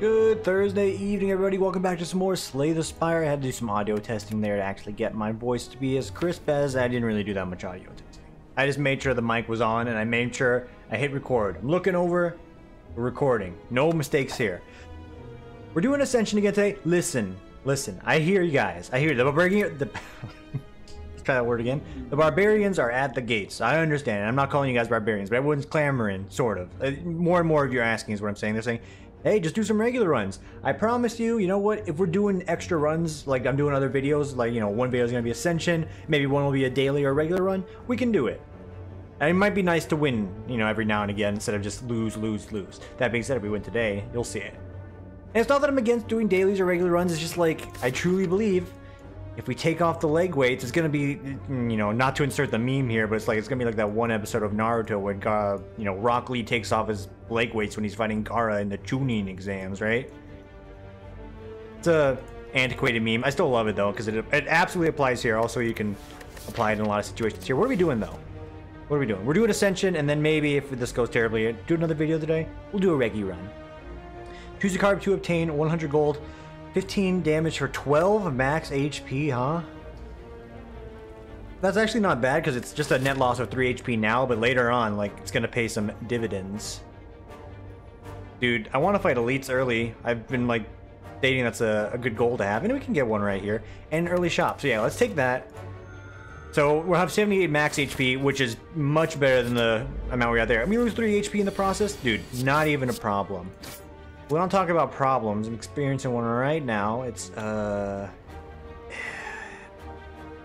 Good Thursday evening, everybody. Welcome back to some more Slay the Spire. I had to do some audio testing there to actually get my voice to be as crisp as I didn't really do that much audio testing. I just made sure the mic was on and I made sure I hit record. I'm looking over, recording. No mistakes here. We're doing Ascension again today. Listen, listen. I hear you guys. I hear the barbarian. The let's try that word again. The barbarians are at the gates. I understand. I'm not calling you guys barbarians, but everyone's clamoring, sort of. Uh, More and more of you are asking is what I'm saying. They're saying, hey, just do some regular runs. I promise you, you know what? If we're doing extra runs, like I'm doing other videos, like, you know, one video is going to be Ascension, maybe one will be a daily or regular run, we can do it. And it might be nice to win, you know, every now and again instead of just lose, lose, lose. That being said, if we win today, you'll see it. And it's not that I'm against doing dailies or regular runs, it's just like, I truly believe if we take off the leg weights, it's gonna be, you know, not to insert the meme here, but it's like it's gonna be like that one episode of Naruto when, uh, you know, Rock Lee takes off his leg weights when he's fighting Gaara in the Chunin exams, right? It's a antiquated meme. I still love it though because it it absolutely applies here. Also, you can apply it in a lot of situations here. What are we doing though? What are we doing? We're doing Ascension, and then maybe if this goes terribly, do another video today. We'll do a Regi run. Choose a card to obtain 100 gold, 15 damage for 12 max HP, huh? That's actually not bad because it's just a net loss of 3 HP now, but later on, like, it's gonna pay some dividends. Dude, I want to fight elites early. I've been, like, stating that's a, a good goal to have, and we can get one right here. And early shop. So yeah, let's take that. So we'll have 78 max HP, which is much better than the amount we got there. And we lose 3 HP in the process? Dude, not even a problem. We don't talk about problems. I'm experiencing one right now. It's, uh...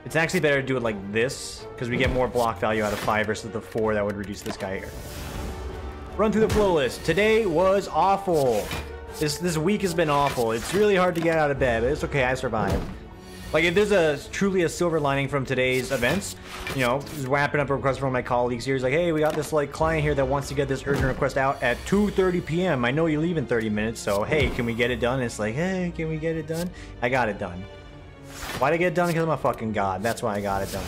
It's actually better to do it like this, because we get more block value out of 5 versus the 4 that would reduce this guy here. Run through the flow list. Today was awful. This this week has been awful. It's really hard to get out of bed, but it's okay. I survived. Like, if there's a truly a silver lining from today's events, you know, just wrapping up a request from my colleagues here. He's like, hey, we got this, like, client here that wants to get this urgent request out at 2.30 p.m. I know you leave in 30 minutes, so, hey, can we get it done? And it's like, hey, can we get it done? I got it done. Why'd I get it done? Because I'm a fucking god. That's why I got it done.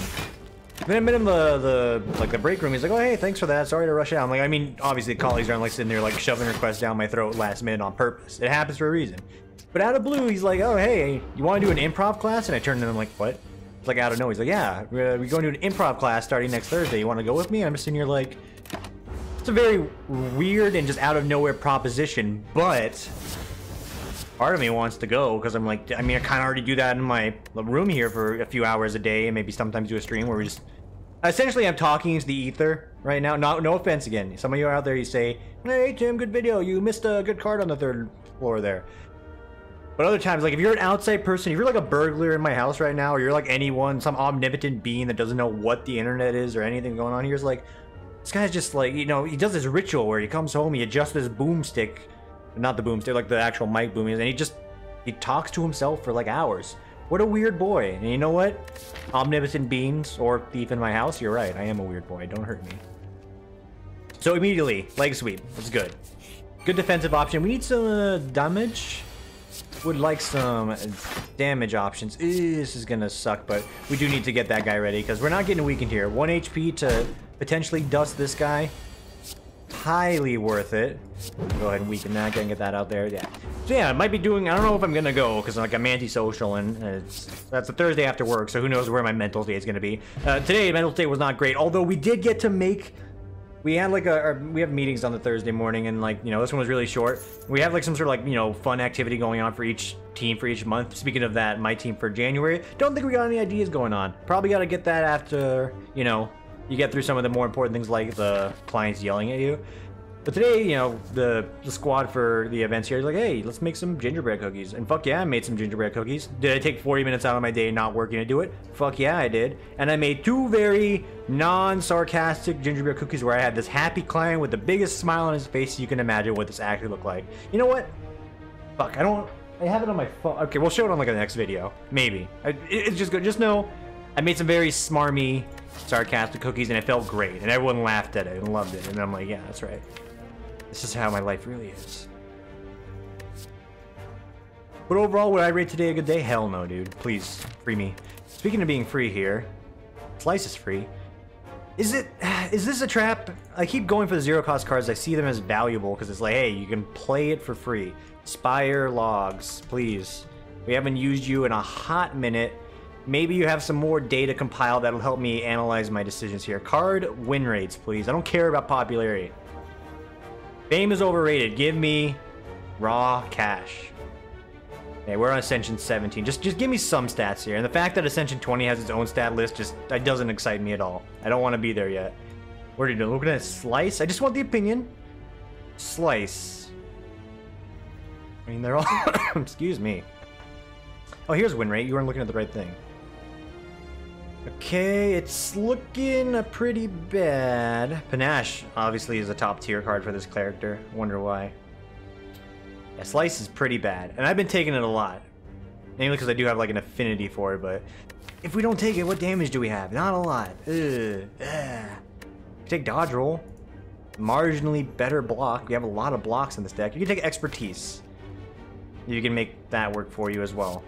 Then I met him the the like the break room. He's like, "Oh hey, thanks for that. Sorry to rush out." I'm like, I mean, obviously colleagues aren't like sitting there like shoving requests down my throat last minute on purpose. It happens for a reason. But out of blue, he's like, "Oh hey, you want to do an improv class?" And I turned to him like, "What?" It's like out of nowhere. He's like, "Yeah, we're, uh, we're going to an improv class starting next Thursday. You want to go with me?" I'm just sitting here like, it's a very weird and just out of nowhere proposition, but part of me wants to go because I'm like, I mean, I kind of already do that in my room here for a few hours a day, and maybe sometimes do a stream where we just. Essentially, I'm talking into the ether right now. No, no offense again. Some of you out there, you say, "Hey Tim, good video. You missed a good card on the third floor there." But other times, like if you're an outside person, if you're like a burglar in my house right now, or you're like anyone, some omnipotent being that doesn't know what the internet is or anything going on here, is like, this guy's just like, you know, he does this ritual where he comes home, he adjusts his boomstick not the boomstick, like the actual mic boom is, and he just he talks to himself for like hours. What a weird boy. And you know what? Omnipotent beings or thief in my house, you're right. I am a weird boy. Don't hurt me. So immediately, leg sweep. That's good. Good defensive option. We need some uh, damage. Would like some damage options. Ew, this is gonna suck, but we do need to get that guy ready because we're not getting weakened here. One HP to potentially dust this guy highly worth it. Go ahead and weaken that, go and get that out there. Yeah. So yeah, I might be doing. I don't know if I'm gonna go because like I'm antisocial and it's that's a Thursday after work, so who knows where my mental state is gonna be. Uh, today, mental state was not great. Although we did get to make. We had like a, we have meetings on the Thursday morning, and like you know this one was really short. We have like some sort of like you know fun activity going on for each team for each month. Speaking of that, my team for January. Don't think we got any ideas going on. Probably got to get that after you know you get through some of the more important things like the clients yelling at you. But today, you know, the, the squad for the events here is like, hey, let's make some gingerbread cookies. And fuck yeah, I made some gingerbread cookies. Did I take 40 minutes out of my day not working to do it? Fuck yeah, I did. And I made two very non-sarcastic gingerbread cookies where I had this happy client with the biggest smile on his face you can imagine what this actually looked like. You know what? Fuck, I don't... I have it on my phone. Okay, we'll show it on like the next video. Maybe. I, it, it's just good. Just know I made some very smarmy, sarcastic cookies and it felt great. And everyone laughed at it and loved it. And I'm like, yeah, that's right. This is how my life really is. But overall, would I rate today a good day? Hell no, dude. Please, free me. Speaking of being free here, Slice is free. Is it? Is this a trap? I keep going for the zero cost cards. I see them as valuable because it's like, hey, you can play it for free. Spire logs, please. We haven't used you in a hot minute. Maybe you have some more data compiled that'll help me analyze my decisions here. Card win rates, please. I don't care about popularity. Fame is overrated. Give me raw cash. Okay, we're on Ascension 17. Just just give me some stats here. And the fact that Ascension 20 has its own stat list just that doesn't excite me at all. I don't want to be there yet. What are you doing? Looking at Slice? I just want the opinion. Slice. I mean, they're all... Excuse me. Oh, here's win rate. You weren't looking at the right thing. Okay, it's looking pretty bad. Panache, obviously, is a top tier card for this character. Wonder why. Yeah, Slice is pretty bad, and I've been taking it a lot. Mainly because I do have like an affinity for it, but if we don't take it, what damage do we have? Not a lot. Ugh. Ugh. Take dodge roll. Marginally better block. We have a lot of blocks in this deck. You can take expertise. You can make that work for you as well.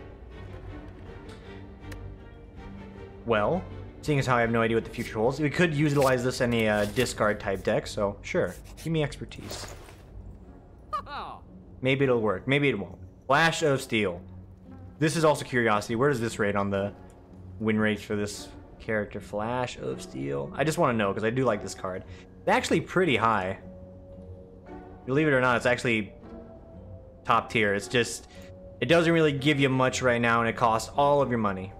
Well, seeing as how I have no idea what the future holds, we could utilize this in a uh, discard type deck, so sure. Give me expertise. Maybe it'll work. Maybe it won't. Flash of Steel. This is also curiosity. Where does this rate on the win rates for this character? Flash of Steel. I just want to know because I do like this card. It's actually pretty high. Believe it or not, it's actually top tier. It's just, it doesn't really give you much right now and it costs all of your money.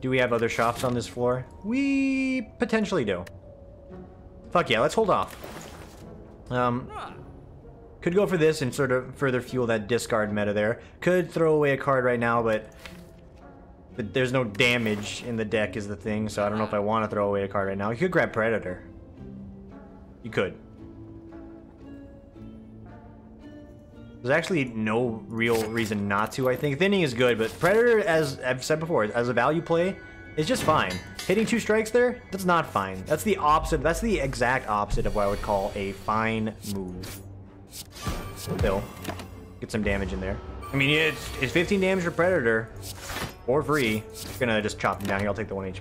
Do we have other shops on this floor? We potentially do. Fuck yeah, let's hold off. Um, could go for this and sort of further fuel that discard meta there. Could throw away a card right now, but, but there's no damage in the deck is the thing, so I don't know if I want to throw away a card right now. You could grab Predator. You could. There's actually no real reason not to, I think. Thinning is good, but Predator, as I've said before, as a value play, is just fine. Hitting two strikes there, that's not fine. That's the opposite, that's the exact opposite of what I would call a fine move. Still, get some damage in there. I mean, it's, it's 15 damage for Predator, for free. I'm gonna just chop him down here, I'll take the 1 HP.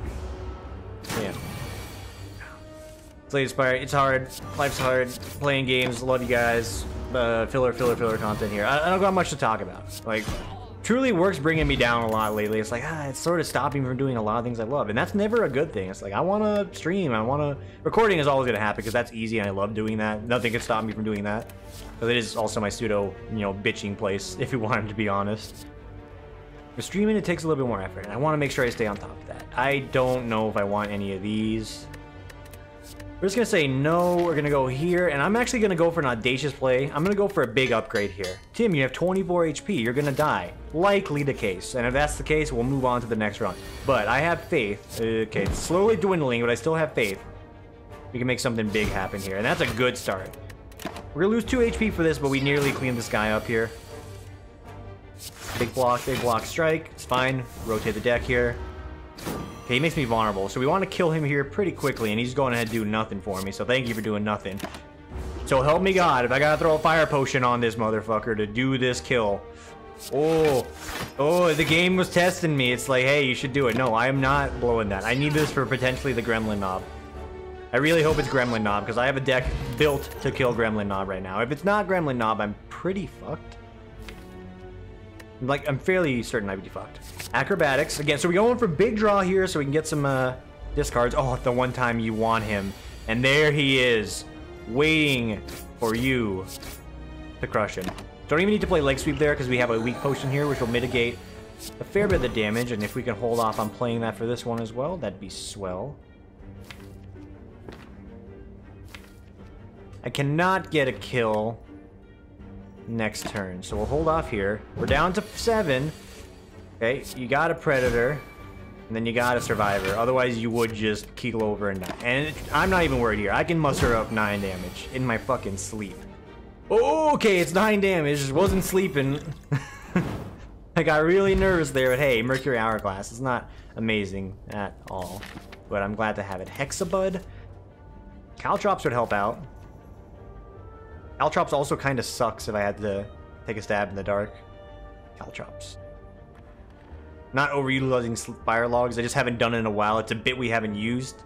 Yeah. Slay Spire, it's hard. Life's hard. Playing games, love you guys. Uh, filler, filler, filler content here. I, I don't got much to talk about. Like, truly work's bringing me down a lot lately. It's like, ah, it's sort of stopping me from doing a lot of things I love. And that's never a good thing. It's like, I want to stream. I want to... Recording is always going to happen because that's easy and I love doing that. Nothing can stop me from doing that. But it is also my pseudo, you know, bitching place, if you wanted to be honest. For streaming, it takes a little bit more effort. And I want to make sure I stay on top of that. I don't know if I want any of these. We're just gonna say no, we're gonna go here, and I'm actually gonna go for an audacious play. I'm gonna go for a big upgrade here. Tim, you have 24 HP, you're gonna die. Likely the case, and if that's the case, we'll move on to the next round. But I have faith. Okay, it's slowly dwindling, but I still have faith. We can make something big happen here, and that's a good start. We're gonna lose 2 HP for this, but we nearly cleaned this guy up here. Big block, big block, strike. It's fine. Rotate the deck here. Okay, he makes me vulnerable, so we want to kill him here pretty quickly, and he's going ahead to do nothing for me, so thank you for doing nothing. So help me God, if I gotta throw a fire potion on this motherfucker to do this kill. Oh, oh, the game was testing me. It's like, hey, you should do it. No, I am not blowing that. I need this for potentially the Gremlin Nob. I really hope it's Gremlin Nob, because I have a deck built to kill Gremlin Nob right now. If it's not Gremlin Nob, I'm pretty fucked. Like, I'm fairly certain I'd be fucked. Acrobatics. Again, so we're going for big draw here so we can get some uh, discards. Oh, the one time you want him. And there he is, waiting for you to crush him. Don't even need to play leg sweep there because we have a weak potion here, which will mitigate a fair bit of the damage. And if we can hold off on playing that for this one as well, that'd be swell. I cannot get a kill next turn, so we'll hold off here. We're down to seven. Okay, you got a Predator, and then you got a Survivor. Otherwise, you would just keel over and die. And I'm not even worried here. I can muster up 9 damage in my fucking sleep. okay, it's 9 damage. Just wasn't sleeping. I got really nervous there, but hey, Mercury Hourglass is not amazing at all. But I'm glad to have it. Hexabud? Caltrops would help out. Caltrops also kind of sucks if I had to take a stab in the dark. Caltrops. Not overutilizing Spire logs. I just haven't done it in a while. It's a bit we haven't used.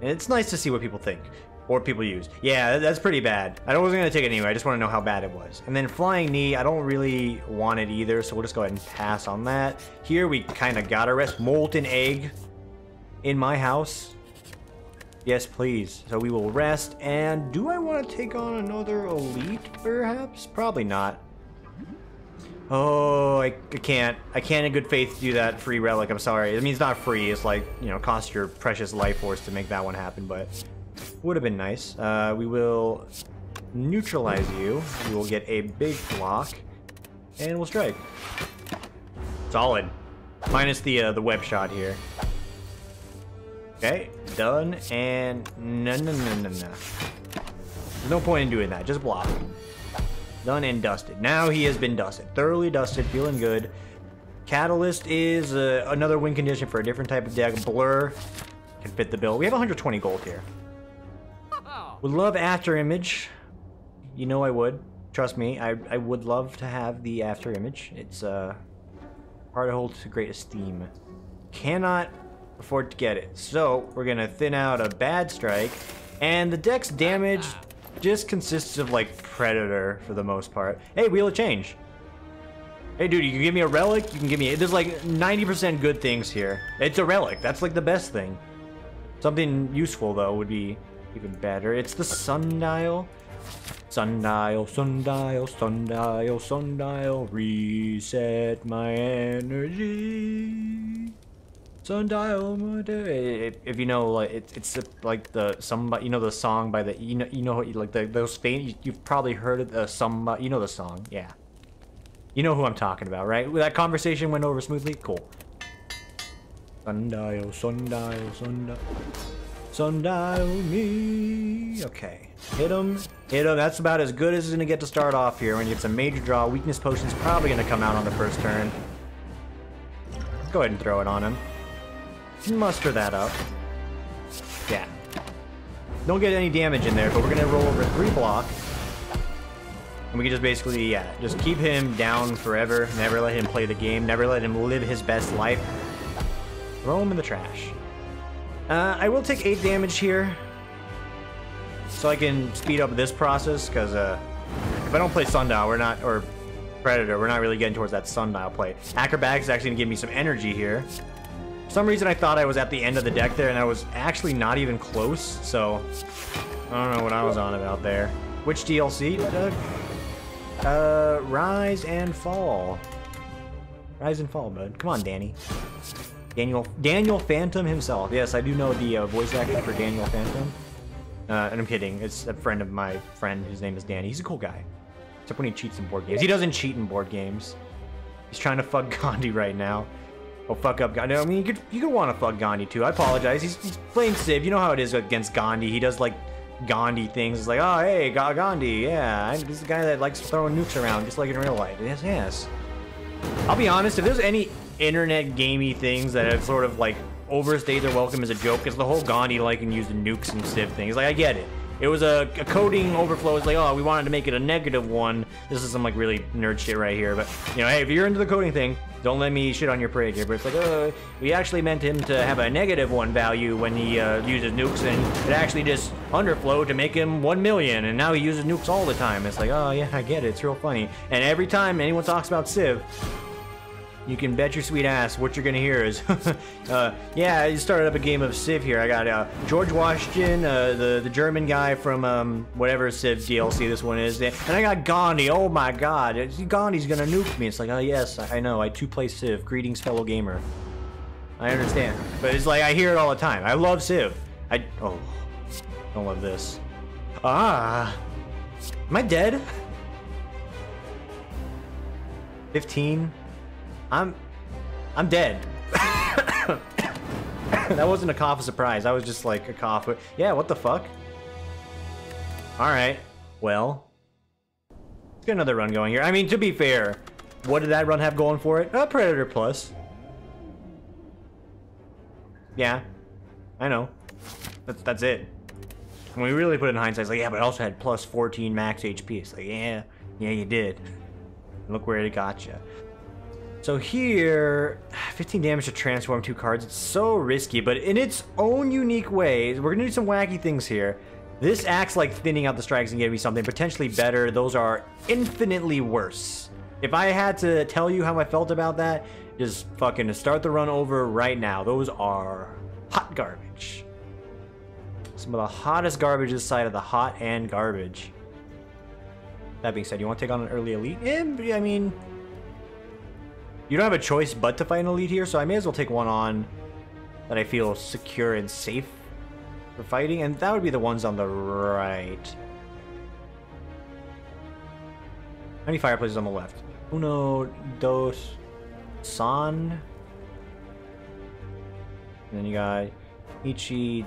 And it's nice to see what people think. Or people use. Yeah, that's pretty bad. I wasn't going to take it anyway. I just want to know how bad it was. And then Flying Knee, I don't really want it either, so we'll just go ahead and pass on that. Here, we kind of got to rest. Molten Egg in my house. Yes, please. So we will rest. And do I want to take on another Elite, perhaps? Probably not. Oh, I, I, can't. I can't in good faith do that free relic. I'm sorry. I mean, it's not free. It's like, you know, cost your precious life force to make that one happen, but would have been nice. Uh, we will neutralize you. We will get a big block, and we'll strike. Solid. Minus the, uh, the web shot here. Okay, done, and no, no, no, no, no. There's no point in doing that. Just block. Done and dusted. Now he has been dusted. Thoroughly dusted, feeling good. Catalyst is uh, another win condition for a different type of deck. Blur can fit the bill. We have 120 gold here. Would love After Image. You know I would. Trust me, I, I would love to have the After Image. It's uh, hard to hold to great esteem. Cannot afford to get it. So, we're to thin out a Bad Strike. And the deck's damage just consists of like Predator for the most part. Hey, Wheel of Change. Hey, dude, you can give me a relic. You can give me. There's like 90% good things here. It's a relic. That's like the best thing. Something useful though would be even better. It's the sundial. Sundial, sundial, sundial, sundial. Reset my energy. If you know, like it's it's like the somebody, you know the song by the you know you know like the those things you've probably heard of the somebody, you know the song, yeah. You know who I'm talking about, right? That conversation went over smoothly. Cool. Sundial, sundial, sundial, sundial me. Okay, hit him, hit him. That's about as good as it's gonna get to start off here. When he gets a major draw, weakness potion's probably gonna come out on the first turn. Go ahead and throw it on him muster that up. Yeah. Don't get any damage in there, but we're gonna roll over three block. And we can just basically, yeah, just keep him down forever. Never let him play the game. Never let him live his best life. Throw him in the trash. Uh, I will take 8 damage here. So I can speed up this process, because uh, if I don't play Sundial, we're not, or Predator, we're not really getting towards that Sundial play. Acrobatics is actually going to give me some energy here some reason I thought I was at the end of the deck there, and I was actually not even close, so... I don't know what I was on about there. Which DLC, Doug? Uh, Rise and Fall. Rise and Fall, bud. Come on, Danny. Daniel Daniel Phantom himself. Yes, I do know the uh, voice actor for Daniel Phantom. Uh, and I'm kidding. It's a friend of my friend. His name is Danny. He's a cool guy. Except when he cheats in board games. He doesn't cheat in board games. He's trying to fuck Gandhi right now. Oh, fuck up Gandhi. I mean, you could you could want to fuck Gandhi too. I apologize. He's, he's playing Civ. You know how it is against Gandhi. He does like Gandhi things. It's like, oh, hey, Gandhi. Yeah, this is the guy that likes throwing nukes around just like in real life. Yes, yes. I'll be honest. If there's any internet gamey things that have sort of like overstayed their welcome as a joke, it's the whole Gandhi liking using nukes and Civ things. Like, I get it. It was a, a, coding overflow. It's like, oh, we wanted to make it a negative one. This is some like really nerd shit right here. But you know, hey, if you're into the coding thing, don't let me shit on your parade here. But it's like, oh, we actually meant him to have a negative one value when he uh, uses nukes, and it actually just underflowed to make him one million, and now he uses nukes all the time. It's like, oh yeah, I get it. It's real funny. And every time anyone talks about Civ, you can bet your sweet ass what you're gonna hear is, uh, yeah, I started up a game of Civ here. I got uh, George Washington, uh, the the German guy from um, whatever Civ DLC this one is, and I got Gandhi. Oh my God, Gandhi's gonna nuke me. It's like, oh yes, I know. I too play Civ. Greetings, fellow gamer. I understand, but it's like I hear it all the time. I love Civ. I oh, don't love this. Ah, am I dead? 15 I'm I'm dead. that wasn't a cough of surprise. I was just like a cough. Yeah, what the fuck? Alright. Well. Let's get another run going here. I mean, to be fair, what did that run have going for it? A Predator Plus. Yeah. I know. That's that's it. When we really put it in hindsight, it's like, yeah, but I also had plus 14 max HP. It's like, yeah, yeah, you did. Look where it got you. So here, 15 damage to transform two cards. It's so risky, but in its own unique way, we're gonna do some wacky things here. This acts like thinning out the strikes and giving me something potentially better. Those are infinitely worse. If I had to tell you how I felt about that, just fucking start the run over right now. Those are hot garbage. Some of the hottest garbage this side of the hot and garbage. That being said, you want to take on an early elite? Eh, I mean, you don't have a choice but to fight an elite here, so I may as well take one on that I feel secure and safe for fighting, and that would be the ones on the right. How many fireplaces on the left? Uno, dos, san. And then you got Ichi,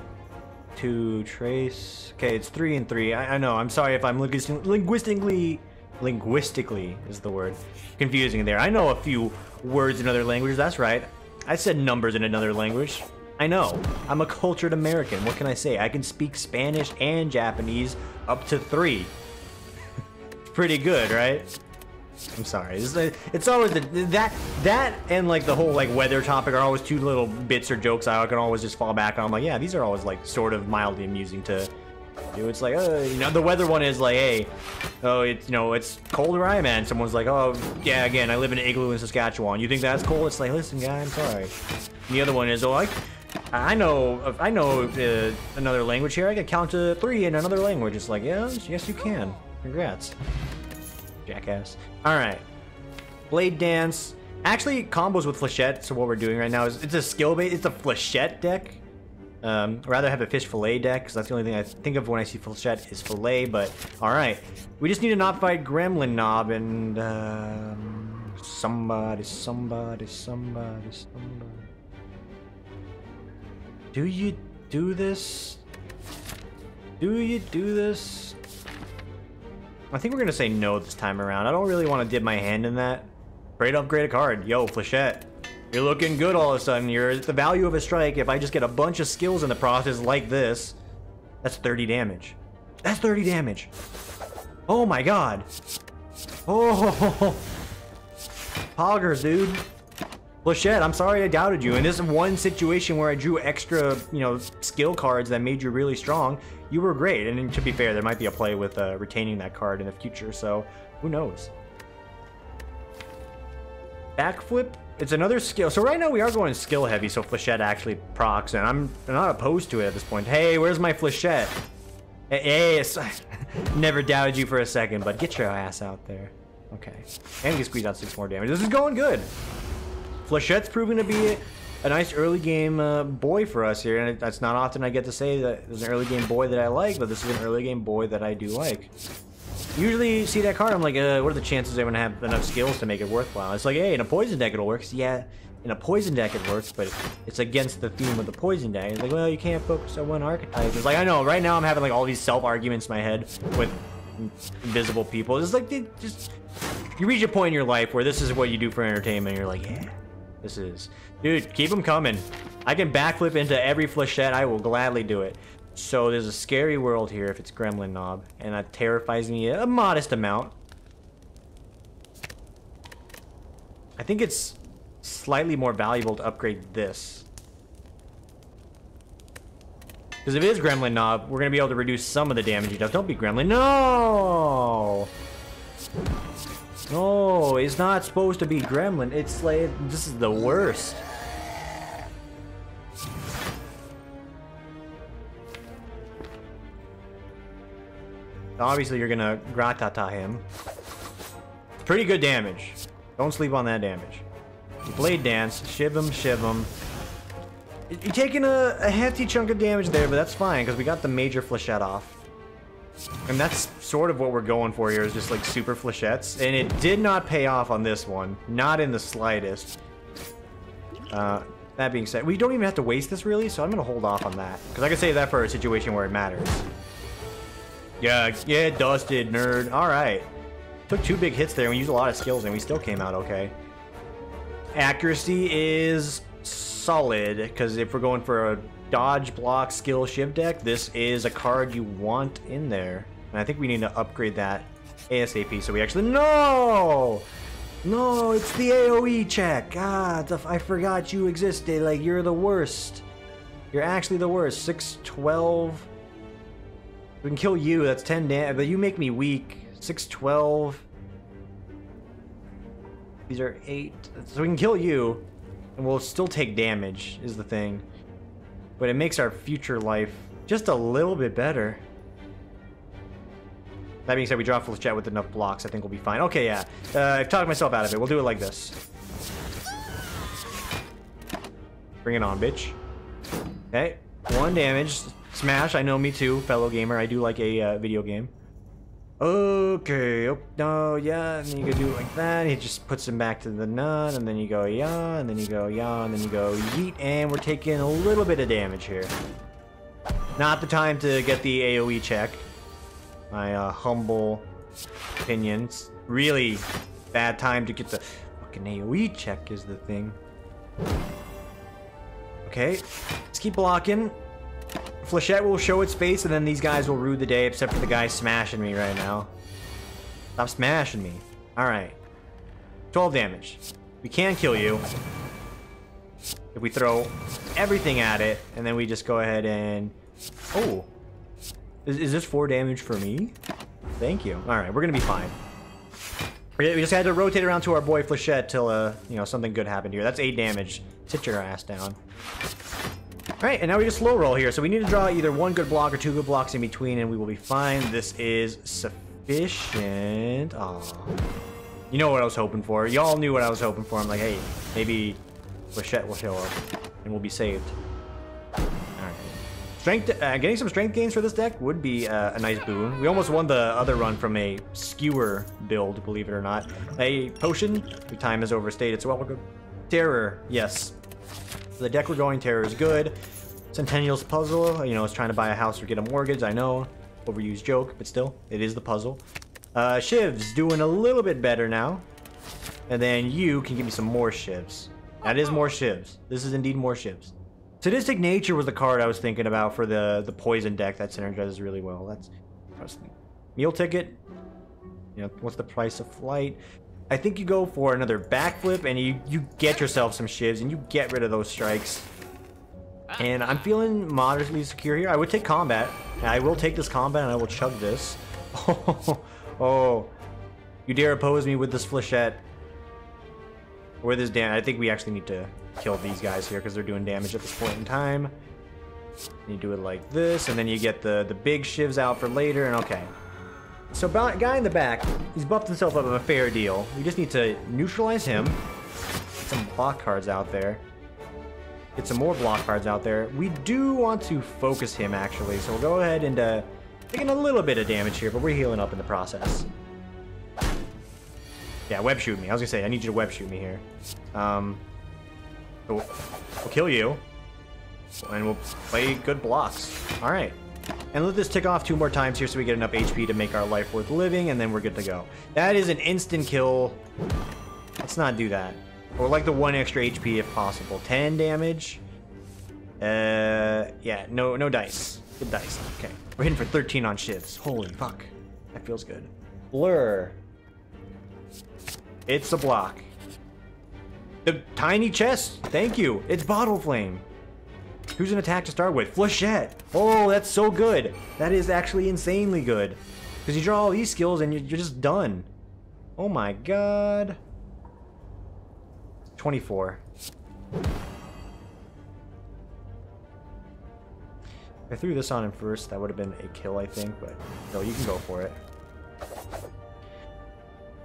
two, trace. Okay, it's three and three. I, I know, I'm sorry if I'm linguistically, linguistically is the word, confusing there. I know a few words in other languages, that's right. I said numbers in another language. I know. I'm a cultured American. What can I say? I can speak Spanish and Japanese up to three. Pretty good, right? I'm sorry. It's, it's always the, that that and like the whole like weather topic are always two little bits or jokes I can always just fall back on. I'm like, yeah, these are always like sort of mildly amusing to It's like, uh, you know, the weather one is like, hey, oh, it's you know, it's cold where I am at. Someone's like, oh, yeah, again, I live in an igloo in Saskatchewan. You think that's cold? It's like, listen, guy, I'm sorry. And the other one is, oh, I I know, I know uh, another language here. I can count to three in another language. It's like, yes, yes, you can. Congrats, jackass. All right, blade dance. Actually, combos with flechette. So what we're doing right now is it's a skill base. It's a flechette deck. Um, rather have a fish fillet deck because that's the only thing I think of when I see flechette is fillet. But all right, we just need to not fight Gremlin Nob and um, somebody, somebody, somebody, somebody. Do you do this? Do you do this? I think we're gonna say no this time around. I don't really want to dip my hand in that. Great upgrade a card. Yo, Flechette. You're looking good all of a sudden. You're the value of a strike. If I just get a bunch of skills in the process like this, that's 30 damage. That's 30 damage. Oh my god. Oh, poggers, dude. Flechette, I'm sorry I doubted you. In this one situation where I drew extra, you know, skill cards that made you really strong, you were great. And to be fair, there might be a play with uh, retaining that card in the future, so who knows? Backflip, it's another skill. So right now we are going skill heavy, so Flechette actually procs, and I'm not opposed to it at this point. Hey, where's my Flechette? Hey, never doubted you for a second, but get your ass out there. Okay. And we squeeze out six more damage. This is going good. Flechette's proving to be a nice early game uh, boy for us here, and that's not often I get to say that there's an early game boy that I like, but this is an early game boy that I do like. Usually, see that card, I'm like, uh, what are the chances I'm gonna have enough skills to make it worthwhile? It's like, hey, in a poison deck it'll work. Yeah, in a poison deck it works, but it's against the theme of the poison deck. It's like, well, you can't focus on one archetype. It's like, I know, right now I'm having like all these self-arguments in my head with invisible people. It's like, just, you reach a point in your life where this is what you do for entertainment, you're like, yeah, this is... Dude, keep them coming. I can backflip into every flechette. I will gladly do it. So there's a scary world here if it's Gremlin Nob. And that terrifies me a modest amount. I think it's slightly more valuable to upgrade this. Because if it is Gremlin Nob, we're going to be able to reduce some of the damage he does. Don't be Gremlin. No! No, it's not supposed to be Gremlin. It's like, this is the worst. Obviously, you're gonna Gratata him. Pretty good damage. Don't sleep on that damage. Blade Dance, shiv him, shiv him. You're taking a, a hefty chunk of damage there, but that's fine, because we got the major flechette off. And that's sort of what we're going for here, is just like super flechettes. And it did not pay off on this one. Not in the slightest. Uh, that being said, we don't even have to waste this really, so I'm going to hold off on that. Because I can save that for a situation where it matters. Yeah, yeah, dusted, nerd. Alright. Took two big hits there, we used a lot of skills, and we still came out okay. Accuracy is solid, because if we're going for a dodge, block, skill, shiv deck, this is a card you want in there. And I think we need to upgrade that ASAP so we actually... No! No, it's the AoE check. Ah, I forgot you existed. Like, you're the worst. You're actually the worst. 612. We can kill you. That's 10 damage. But you make me weak. 612. These are 8. So we can kill you. And we'll still take damage, is the thing. But it makes our future life just a little bit better. That being said, we draw Flechette with enough blocks. I think we'll be fine. Okay, yeah. Uh, I've talked myself out of it. We'll do it like this. Bring it on, bitch. Okay. One damage. Smash. I know me too, fellow gamer. I do like a uh, video game. Okay. Oh, no, yeah. And then you go do it like that. He just puts him back to the nut. And then you go, yeah. And then you go, yeah. And then you go, yeet. And we're taking a little bit of damage here. Not the time to get the AoE check my uh, humble opinions. Really bad time to get the fucking AoE check is the thing. Okay, let's keep blocking. Flechette will show its face, and then these guys will rue the day, except for the guy smashing me right now. Stop smashing me. Alright. 12 damage. We can kill you. If we throw everything at it, and then we just go ahead and... Oh, is, is this four damage for me? Thank you. Alright, we're gonna be fine. We just had to rotate around to our boy Flechette till, uh, you know, something good happened here. That's eight damage. Sit your ass down. Alright, and now we just slow roll here. So we need to draw either one good block or two good blocks in between, and we will be fine. This is sufficient. Aw. You know what I was hoping for. Y'all knew what I was hoping for. I'm like, hey, maybe Flechette will show up, and we'll be saved. Strength, uh, getting some strength gains for this deck would be uh, a nice boon. We almost won the other run from a skewer build, believe it or not. A potion, your time is overstated, so go. Terror, yes. The deck we're going, Terror is good. Centennial's puzzle, you know, it's trying to buy a house or get a mortgage, I know. Overused joke, but still, it is the puzzle. Uh, Shiv's doing a little bit better now. And then you can give me some more Shivs. That is more Shivs. This is indeed more Shivs. Sadistic Nature was the card I was thinking about for the the poison deck that synergizes really well. That's meal ticket. You know, what's the price of flight? I think you go for another backflip and you you get yourself some shivs and you get rid of those strikes. And I'm feeling moderately secure here. I would take combat. I will take this combat and I will chug this. Oh, oh. You dare oppose me with this flechette. Or this damn. I think we actually need to kill these guys here because they're doing damage at this point in time. You do it like this, and then you get the, the big shivs out for later, and okay. So guy in the back, he's buffed himself up a fair deal. We just need to neutralize him. Get some block cards out there. Get some more block cards out there. We do want to focus him, actually, so we'll go ahead and uh, taking a little bit of damage here, but we're healing up in the process. Yeah, web shoot me. I was gonna say, I need you to web shoot me here. Um, We'll, we'll kill you. And we'll play good blocks. Alright. And let this tick off two more times here so we get enough HP to make our life worth living, and then we're good to go. That is an instant kill. Let's not do that. Or like the one extra HP if possible. 10 damage. Uh, yeah, no, no dice. Good dice. Okay. We're hitting for 13 on shivs. Holy fuck. That feels good. Blur. It's a block. The tiny chest. Thank you. It's Bottle Flame. Who's an attack to start with? Flechette. Oh, that's so good. That is actually insanely good. Because you draw all these skills and you're, just done. Oh my god. 24. I threw this on him first, that would have been a kill, I think, but no, you can go for it.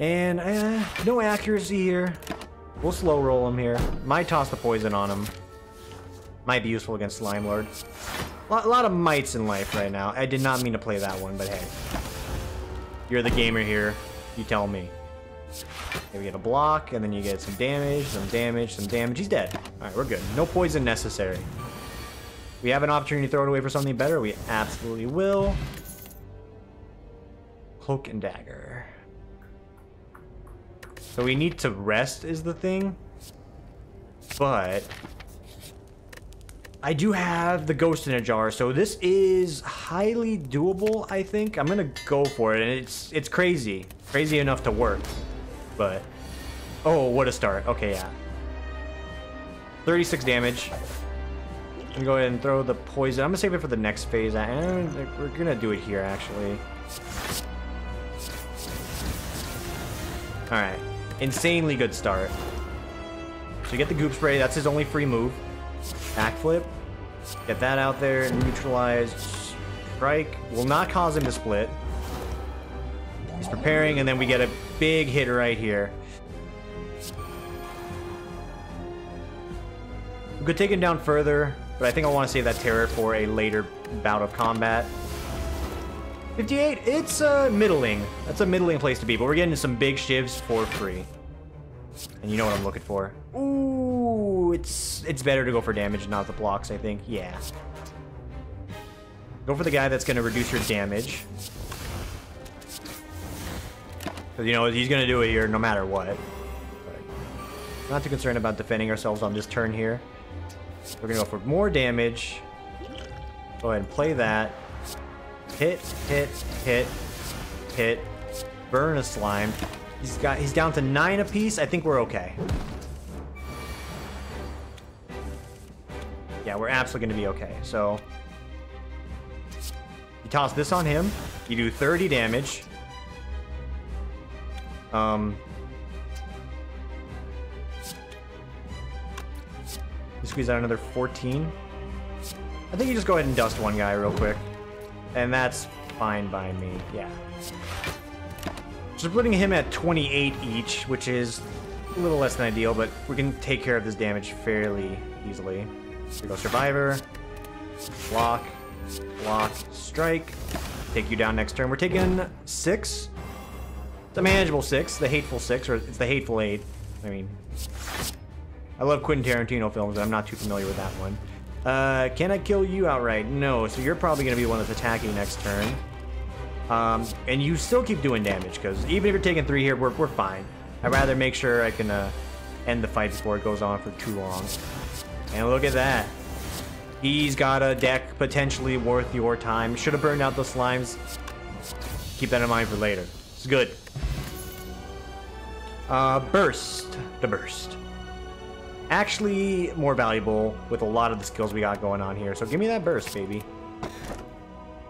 And uh, no accuracy here. We'll slow roll him here. Might toss the poison on him. Might be useful against Slime Lord. A lot of mites in life right now. I did not mean to play that one, but hey. You're the gamer here. You tell me. Okay, we get a block, and then you get some damage, some damage, some damage. He's dead. Alright, we're good. No poison necessary. We have an opportunity to throw it away for something better. We absolutely will. Cloak and Dagger. So we need to rest is the thing. But I do have the ghost in a jar, so this is highly doable, I think. I'm gonna go for it, and it's it's crazy. Crazy enough to work. But Oh, what a start. Okay, yeah. 36 damage. I'm gonna go ahead and throw the poison. I'm gonna save it for the next phase. And we're gonna do it here, actually. Alright. Insanely good start. So you get the goop spray. That's his only free move. Backflip. Get that out there. Neutralize. Strike. Will not cause him to split. He's preparing, and then we get a big hit right here. We could take him down further, but I think I want to save that terror for a later bout of combat. 58, it's uh, middling. That's a middling place to be, but we're getting some big shivs for free. And you know what I'm looking for. Ooh, it's it's better to go for damage, not the blocks, I think. Yeah. Go for the guy that's going to reduce your damage. Because, you know, he's going to do it here no matter what. But not too concerned about defending ourselves on this turn here. We're going to go for more damage. Go ahead and play that. Hit, hit, hit, hit. Burn a slime. He's got he's down to nine apiece. I think we're okay. Yeah, we're absolutely gonna be okay. So you toss this on him, you do 30 damage. Um you squeeze out another 14. I think you just go ahead and dust one guy real quick. And that's fine by me, yeah. So putting him at 28 each, which is a little less than ideal, but we can take care of this damage fairly easily. Here we go, Survivor. Block. Block. Strike. Take you down next turn. We're taking six. A manageable six. The hateful six, or it's the hateful eight. I mean, I love Quentin Tarantino films, but I'm not too familiar with that one. Uh, can I kill you outright? No, so you're probably going to be the one that's attacking next turn. Um, and you still keep doing damage, because even if you're taking three here, we're, we're fine. I'd rather make sure I can uh, end the fight before it goes on for too long. And look at that. He's got a deck potentially worth your time. Should have burned out the slimes. Keep that in mind for later. It's good. Uh, burst. The burst actually more valuable with a lot of the skills we got going on here. So give me that burst, baby.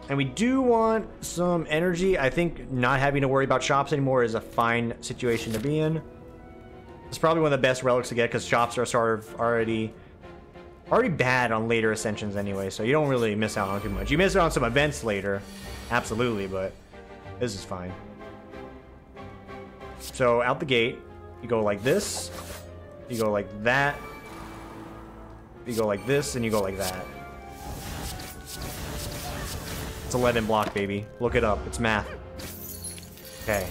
And we do want some energy. I think not having to worry about shops anymore is a fine situation to be in. It's probably one of the best relics to get because shops are sort of already already bad on later ascensions anyway, so you don't really miss out on too much. You miss out on some events later, absolutely, but this is fine. So out the gate, you go like this, you go like that. You go like this, and you go like that. It's 11 block, baby. Look it up. It's math. Okay.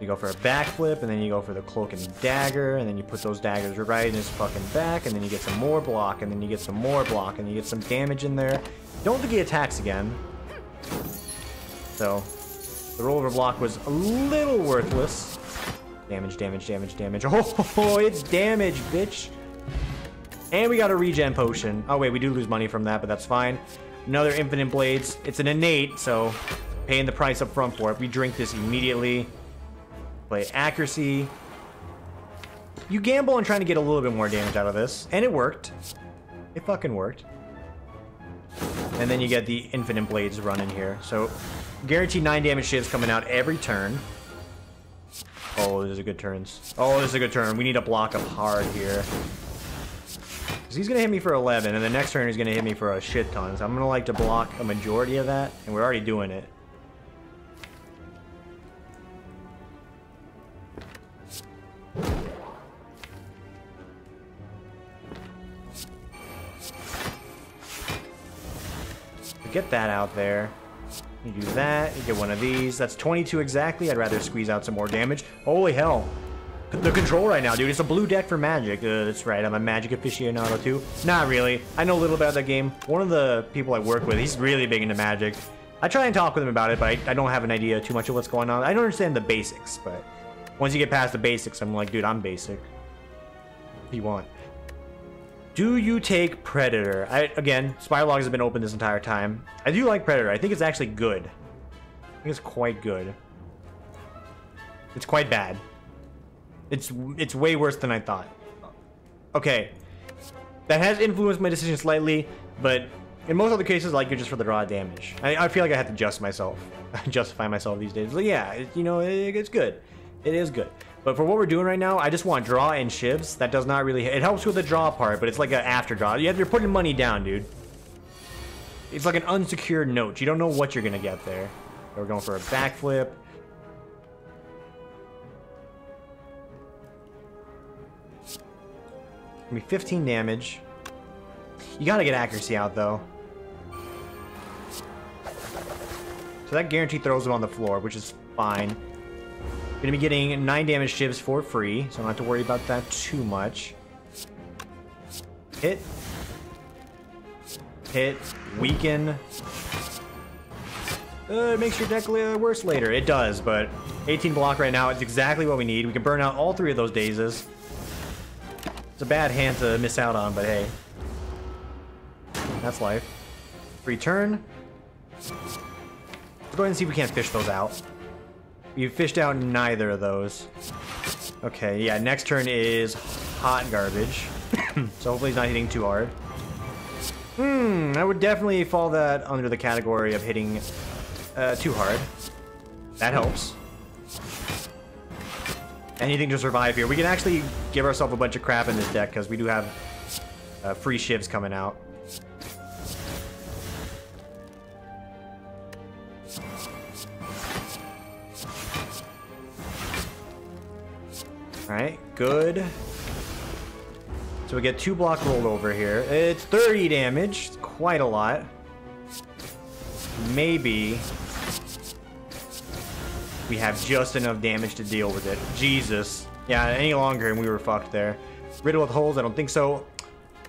You go for a backflip, and then you go for the cloak and dagger, and then you put those daggers right in his fucking back, and then you get some more block, and then you get some more block, and you get some damage in there. Don't think he attacks again. So, the rollover block was a little worthless. Damage, damage, damage, damage. Oh, it's damage, bitch. And we got a regen potion. Oh, wait, we do lose money from that, but that's fine. Another infinite blades. It's an innate, so paying the price up front for it. We drink this immediately. Play accuracy. You gamble on trying to get a little bit more damage out of this, and it worked. It fucking worked. And then you get the infinite blades running here. So guaranteed 9 damage shivs coming out every turn. Oh, this is a good turns. Oh, this is a good turn. We need to block him hard here. Because he's going to hit me for 11, and the next turn he's going to hit me for a shit ton. So I'm going to like to block a majority of that, and we're already doing it. Get that out there. You do that, you get one of these. That's 22 exactly. I'd rather squeeze out some more damage. Holy hell. The control right now, dude. It's a blue deck for Magic. Uh, that's right, I'm a Magic aficionado too. Not really. I know a little about that game. One of the people I work with, he's really big into Magic. I try and talk with him about it, but I, I don't have an idea too much of what's going on. I don't understand the basics, but once you get past the basics, I'm like, dude, I'm basic. What do you want? Do you take Predator? I, again, Spire logs have been open this entire time. I do like Predator. I think it's actually good. I think it's quite good. It's quite bad. It's it's way worse than I thought. Okay. That has influenced my decision slightly, but in most other cases, like you're just for the raw damage. I, I feel like I have to just myself, justify myself these days. But yeah, it, you know, it, it's good. It is good. But for what we're doing right now, I just want draw and shivs. That does not really... It helps with the draw part, but it's like an after draw. You're putting money down, dude. It's like an unsecured note. You don't know what you're going to get there. We're going for a backflip. Gonna be 15 damage. You gotta get accuracy out, though. So that guarantee throws him on the floor, which is fine. Gonna be getting 9 damage shivs for free, so I don't have to worry about that too much. Hit. Hit. Weaken. Uh, it makes your deck worse later. It does, but 18 block right now is exactly what we need. We can burn out all three of those dazes. It's a bad hand to miss out on, but hey. That's life. Return. Let's go ahead and see if we can't fish those out. You fished out neither of those. Okay, yeah, next turn is hot garbage. so hopefully he's not hitting too hard. Hmm, I would definitely fall that under the category of hitting uh, too hard. That helps. Anything to survive here. We can actually give ourselves a bunch of crap in this deck because we do have uh, free shivs coming out. Good. So we get two block rolled over here. It's 30 damage. It's quite a lot. Maybe we have just enough damage to deal with it. Jesus. Yeah, any longer and we were fucked there. Riddle with holes, I don't think so.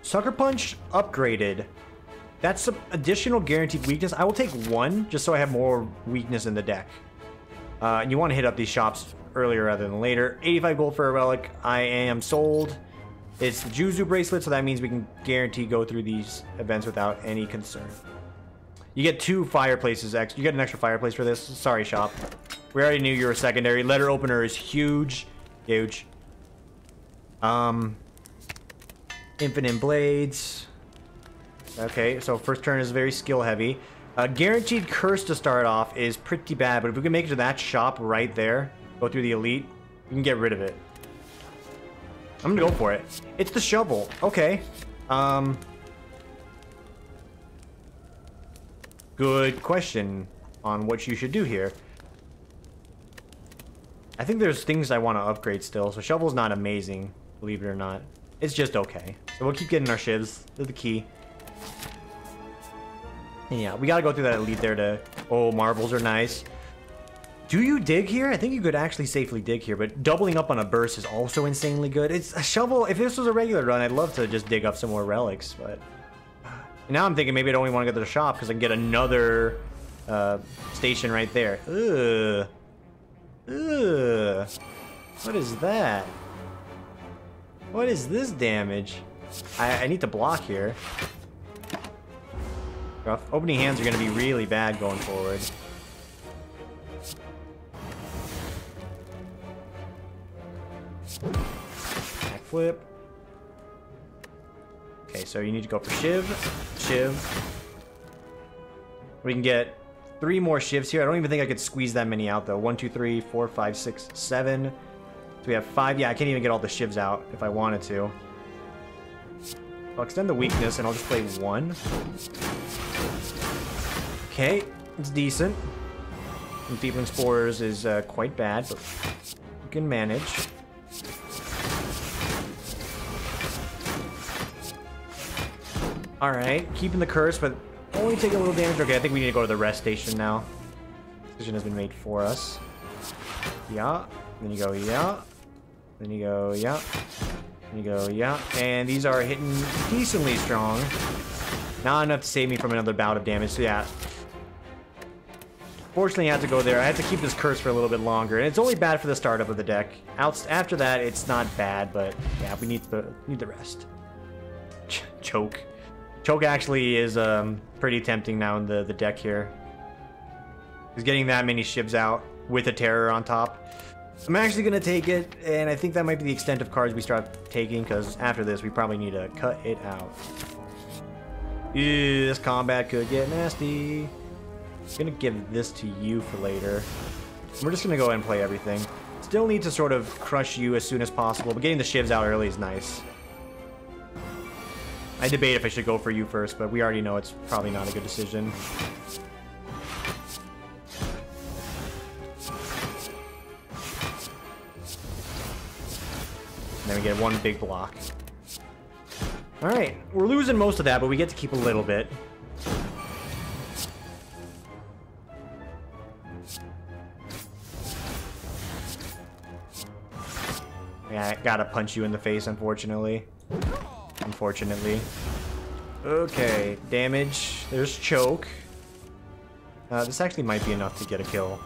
Sucker Punch upgraded. That's some additional guaranteed weakness. I will take one, just so I have more weakness in the deck. Uh, and you want to hit up these shops earlier rather than later. 85 gold for a relic. I am sold. It's the Juzu bracelet, so that means we can guarantee go through these events without any concern. You get two fireplaces. You get an extra fireplace for this. Sorry, shop. We already knew you were secondary. Letter opener is huge. Huge. Um, infinite blades. Okay, so first turn is very skill heavy. Uh, guaranteed curse to start off is pretty bad, but if we can make it to that shop right there, go through the elite, You can get rid of it. I'm gonna go for it. It's the shovel. Okay. Um. Good question on what you should do here. I think there's things I want to upgrade still, so shovel's not amazing, believe it or not. It's just okay. So we'll keep getting our shivs. They're the key. Yeah, we gotta go through that elite there to... Oh, marbles are nice. Do you dig here? I think you could actually safely dig here, but doubling up on a burst is also insanely good. It's a shovel. If this was a regular run, I'd love to just dig up some more relics, but now I'm thinking maybe I don't even want to go to the shop because I can get another uh, station right there. Ugh. Ugh. What is that? What is this damage? I, I need to block here. Rough. Opening hands are going to be really bad going forward. Backflip. Okay, so you need to go for Shiv, Shiv. We can get three more Shivs here. I don't even think I could squeeze that many out, though. One, two, three, four, five, six, seven. So we have five. Yeah, I can't even get all the Shivs out if I wanted to. I'll extend the weakness, and I'll just play one. Okay, it's decent. And Spores is uh, quite bad, but you can manage. Alright, keeping the curse, but only taking a little damage. Okay, I think we need to go to the rest station now. Decision has been made for us. Yeah. Then you go, yeah. Then you go, yeah. Then you go, yeah. And these are hitting decently strong. Not enough to save me from another bout of damage, so yeah. Fortunately, I had to go there. I had to keep this curse for a little bit longer, and it's only bad for the startup of the deck. After that, it's not bad, but yeah, we need the need the rest. Ch choke. Choke actually is um, pretty tempting now in the, the deck here. He's getting that many shivs out with a terror on top. I'm actually going to take it, and I think that might be the extent of cards we start taking, because after this, we probably need to cut it out. Ew, this combat could get nasty. I'm to give this to you for later. We're just going to go ahead and play everything. Still need to sort of crush you as soon as possible, but getting the shivs out early is nice. I debate if I should go for you first, but we already know it's probably not a good decision. then we get one big block. Alright, we're losing most of that, but we get to keep a little bit. Yeah, I gotta punch you in the face, unfortunately. Unfortunately. Okay, damage. There's choke. Uh, this actually might be enough to get a kill.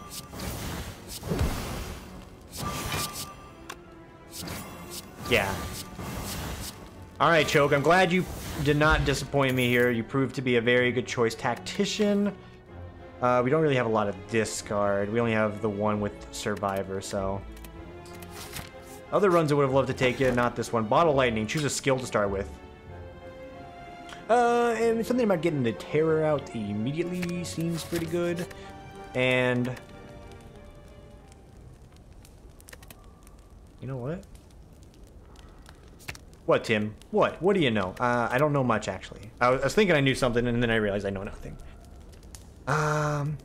Yeah. Alright, Choke, I'm glad you did not disappoint me here. You proved to be a very good choice tactician. Uh, we don't really have a lot of discard. We only have the one with Survivor, so... Other runs I would have loved to take it, not this one. Bottle Lightning, choose a skill to start with. Uh, and something about getting the Terror out immediately seems pretty good. And... You know what? What, Tim? What? What do you know? Uh, I don't know much, actually. I was, I was, thinking I knew something, and then I realized I know nothing. Um,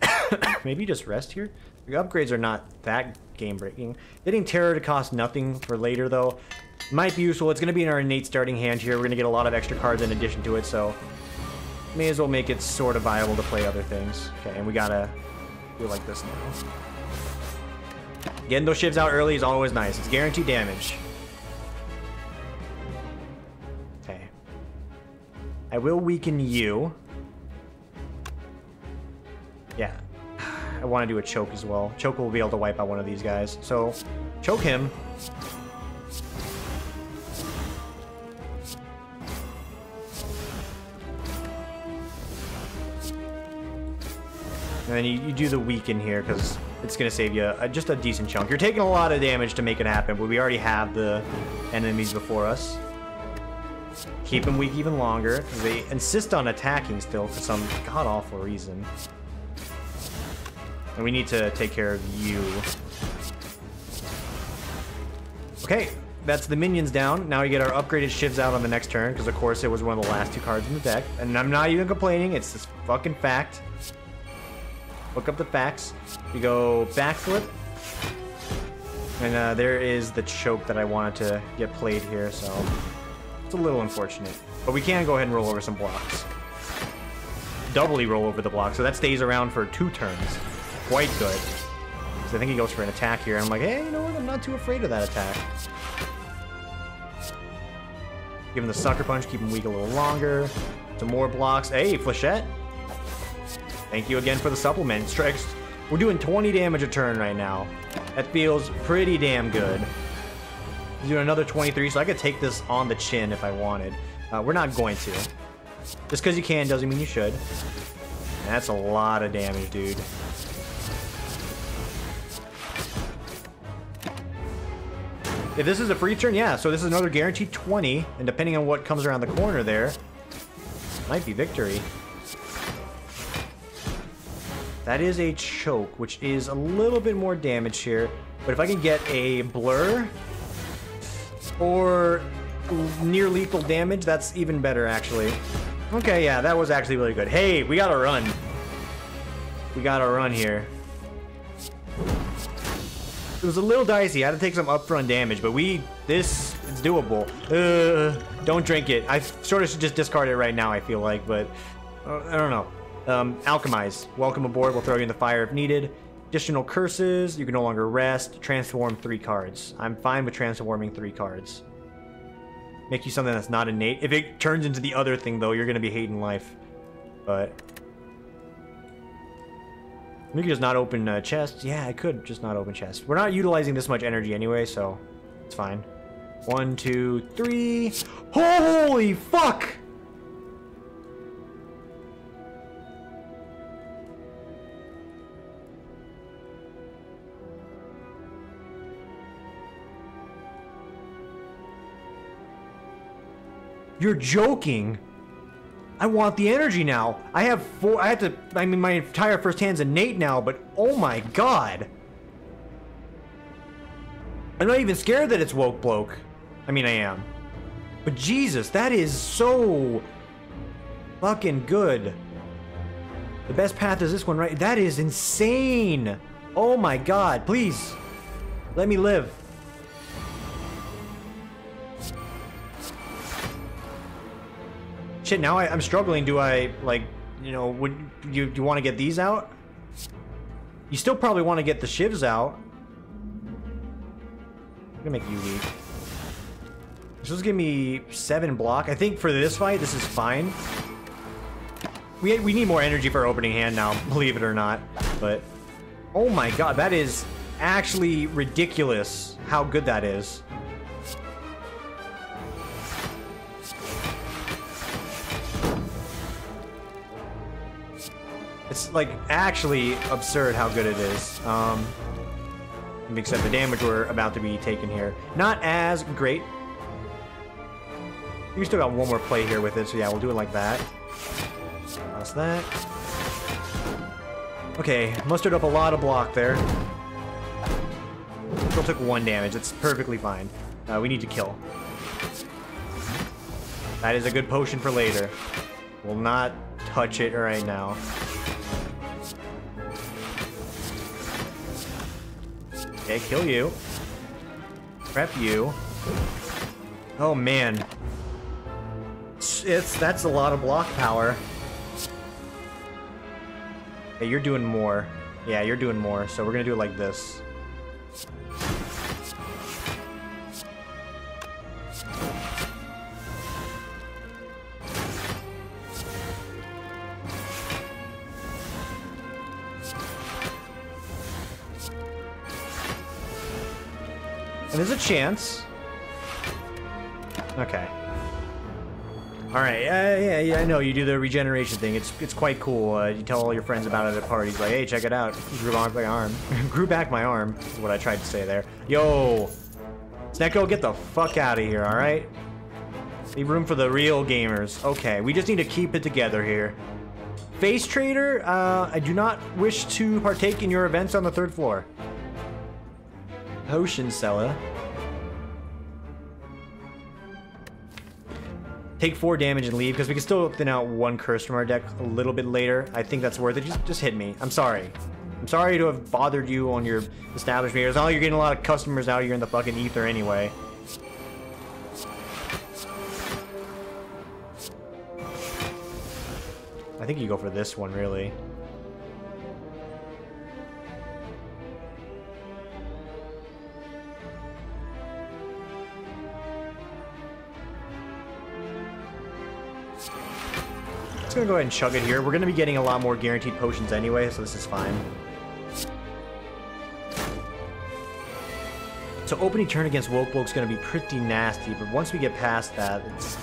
maybe just rest here? The upgrades are not that game-breaking. Getting Terror to cost nothing for later, though, might be useful. It's going to be in our innate starting hand here. We're going to get a lot of extra cards in addition to it, so may as well make it sort of viable to play other things. Okay, and we got to do like this now. Getting those shivs out early is always nice. It's guaranteed damage. Okay. I will weaken you. Yeah. I want to do a choke as well. Choke will be able to wipe out one of these guys. So, choke him. And then you, you do the weaken here because it's going to save you a, just a decent chunk. You're taking a lot of damage to make it happen, but we already have the enemies before us. Keep them weak even longer. They insist on attacking still for some god-awful reason. And we need to take care of you. Okay, that's the minions down. Now we get our upgraded shivs out on the next turn, because of course it was one of the last two cards in the deck. And I'm not even complaining, it's this fucking fact. Look up the facts. We go backflip. And uh, there is the choke that I wanted to get played here, so... It's a little unfortunate. But we can go ahead and roll over some blocks. Doubly roll over the block, so that stays around for two turns. Quite good. So I think he goes for an attack here, and I'm like, hey, you know what? I'm not too afraid of that attack. Give him the Sucker Punch, keep him weak a little longer. Some more blocks. Hey, Flechette! Thank you again for the supplement. Strikes. We're doing 20 damage a turn right now. That feels pretty damn good do another 23, so I could take this on the chin if I wanted. Uh, we're not going to. Just because you can doesn't mean you should. That's a lot of damage, dude. If this is a free turn, yeah, so this is another guaranteed 20, and depending on what comes around the corner there, might be victory. That is a choke, which is a little bit more damage here. But if I can get a blur, or near lethal damage, that's even better, actually. Okay, yeah, that was actually really good. Hey, we gotta run. We gotta run here. It was a little dicey. I had to take some upfront damage, but we... This... It's doable. Uh, don't drink it. I sort of should just discard it right now, I feel like, but... Uh, I don't know. Um, Alchemize. Welcome aboard. We'll throw you in the fire if needed. Additional curses, you can no longer rest. Transform three cards. I'm fine with transforming three cards. Make you something that's not innate. If it turns into the other thing, though, you're going to be hating life. But... We could just not open uh, chests. Yeah, I could just not open chests. We're not utilizing this much energy anyway, so it's fine. One, two, three. Holy fuck! You're joking. I want the energy now. I have four. I have to. I mean, my entire first hand's innate now, but oh my god. I'm not even scared that it's woke bloke. I mean, I am. But Jesus, that is so fucking good. The best path is this one, right? That is insane. Oh my god, please. Let me live. Shit, now I, am struggling. Do I, like, you know, would you, do you want to get these out? You still probably want to get the shivs out. I'm gonna make you weak. This will give me seven block. I think for this fight, this is fine. We, we need more energy for opening hand now, believe it or not. But, oh my god, that is actually ridiculous how good that is. It's like actually absurd how good it is. Um, except the damage we're about to be taking here. Not as great. We still got one more play here with it, so yeah, we'll do it like that. That's that. Okay, mustered up a lot of block there. Still took one damage. It's perfectly fine. Uh, we need to kill. That is a good potion for later. We'll not touch it right now. Okay, kill you. Prep you. Oh man. It's, that's a lot of block power. Okay, you're doing more. Yeah, you're doing more, so we're gonna do it like this. And there's a chance. Okay. All right, uh, yeah, yeah, I know you do the regeneration thing. It's it's quite cool. Uh, you tell all your friends about it at parties, like, hey, check it out. Grew back my arm. Grew back my arm is what I tried to say there. Yo, Snecko, get the fuck out of here, all right? Leave room for the real gamers. Okay, we just need to keep it together here. Face Trader, uh, I do not wish to partake in your events on the third floor. Potion Seller. Take four damage and leave, because we can still thin out one curse from our deck a little bit later. I think that's worth it. Just, just hit me. I'm sorry. I'm sorry to have bothered you on your establishment. It's not like you're getting a lot of customers out here in the fucking ether anyway. I think you go for this one, really. Just gonna go ahead and chug it here. We're gonna be getting a lot more guaranteed potions anyway, so this is fine. So opening turn against Woke is gonna be pretty nasty, but once we get past that, it's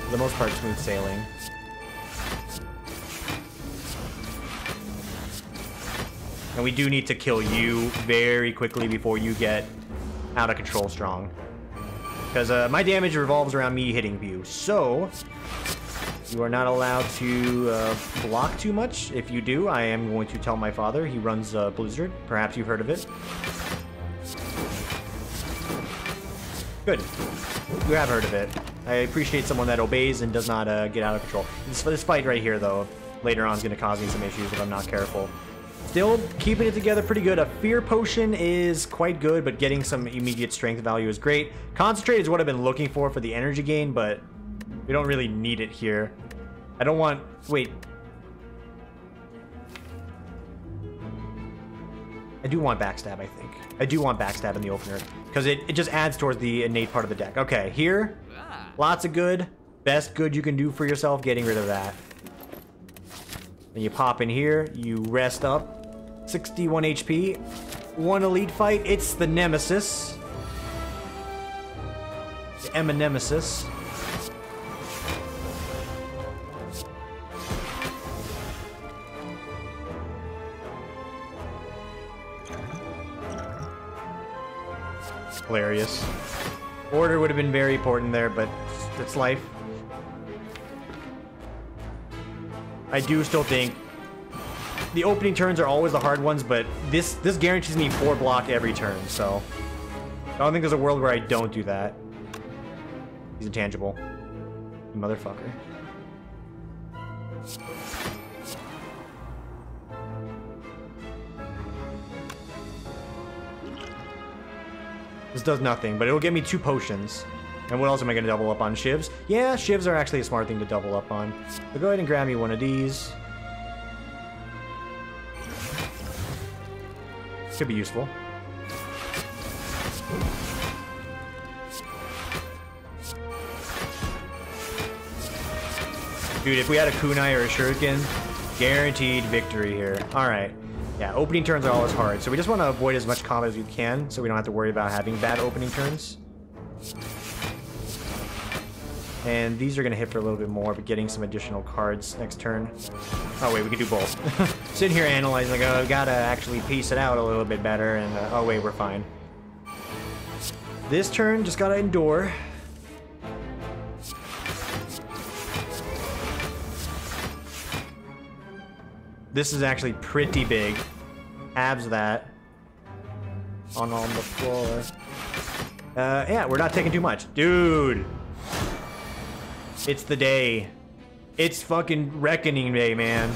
for the most part smooth sailing. And we do need to kill you very quickly before you get out of control strong. Because uh, my damage revolves around me hitting you. So, you are not allowed to uh, block too much. If you do, I am going to tell my father. He runs uh, Blizzard. Perhaps you've heard of it. Good. You have heard of it. I appreciate someone that obeys and does not uh, get out of control. This, this fight right here, though, later on is going to cause me some issues if I'm not careful. Still keeping it together pretty good. A Fear Potion is quite good, but getting some immediate strength value is great. Concentrate is what I've been looking for for the energy gain, but we don't really need it here. I don't want... Wait. I do want Backstab, I think. I do want Backstab in the opener. Because it, it just adds towards the innate part of the deck. Okay, here. Lots of good. Best good you can do for yourself, getting rid of that. And you pop in here. You rest up. 61 HP. One elite fight. It's the Nemesis. The Emma Hilarious. Order would have been very important there, but it's life. I do still think the opening turns are always the hard ones, but this this guarantees me four block every turn, so I don't think there's a world where I don't do that. He's intangible. Motherfucker. This does nothing, but it'll get me two potions. And what else am I going to double up on? Shivs? Yeah, shivs are actually a smart thing to double up on. So go ahead and grab me one of these. Could be useful. Dude, if we had a kunai or a shuriken, guaranteed victory here. Alright. Yeah, opening turns are always hard, so we just want to avoid as much combat as we can, so we don't have to worry about having bad opening turns. And these are going to hit for a little bit more, but getting some additional cards next turn. Oh wait, we can do both. Sitting here analyzing, like, oh, I gotta actually piece it out a little bit better, and uh, oh wait, we're fine. This turn, just gotta endure. This is actually pretty big. Abs that. On on the floor. Uh, yeah, we're not taking too much. Dude! It's the day. It's fucking Reckoning Day, man.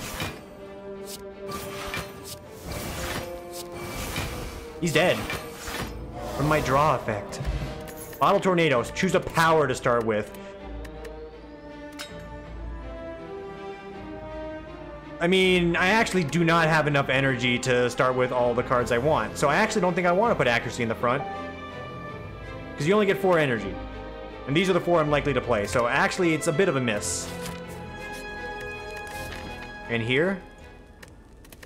He's dead. From my draw effect. Bottle Tornadoes. Choose a power to start with. I mean, I actually do not have enough energy to start with all the cards I want. So I actually don't think I want to put accuracy in the front. Because you only get four energy. And these are the four I'm likely to play. So actually, it's a bit of a miss. And here?